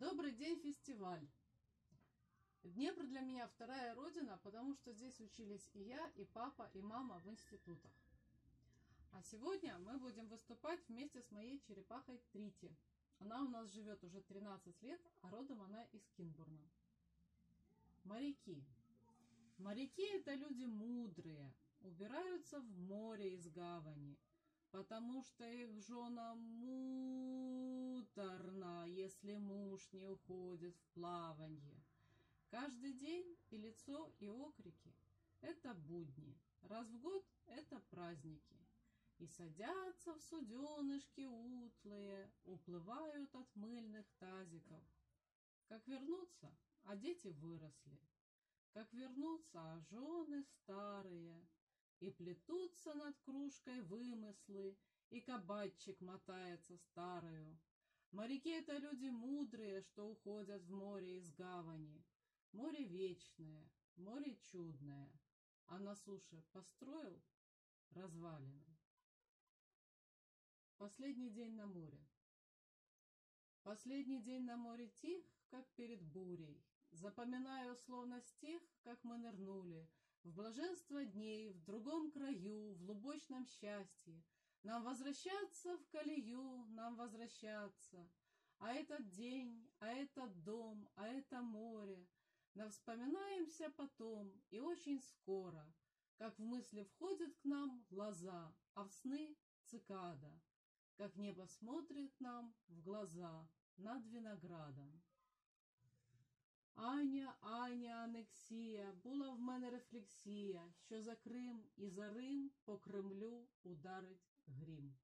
Добрый день, фестиваль! Днепр для меня вторая родина, потому что здесь учились и я, и папа, и мама в институтах. А сегодня мы будем выступать вместе с моей черепахой Трити. Она у нас живет уже 13 лет, а родом она из Кинбурна. Моряки. Моряки – это люди мудрые, убираются в море из гавани, потому что их жена муторна, если муж не уходит в плаванье. Каждый день и лицо, и окрики – это будни, раз в год – это праздники. И садятся в суденышки утлые, уплывают от мыльных тазиков. Как вернуться, а дети выросли. Как вернутся, а жены старые. И плетутся над кружкой вымыслы, и кабачик мотается старую. Моряки — это люди мудрые, что уходят в море из гавани. Море вечное, море чудное, а на суше построил развалины. Последний день на море. Последний день на море тих, как перед бурей. Запоминаю словно стих, как мы нырнули В блаженство дней, в другом краю, в лубочном счастье. Нам возвращаться в колею, нам возвращаться. А этот день, а этот дом, а это море. Но вспоминаемся потом и очень скоро, Как в мысли входит к нам лоза, а в сны цикада как небо смотрит нам в глаза над виноградом. Аня, Аня, Анексія, була в мене рефлексія, що за Крим і за Рим по Кремлю ударить грім.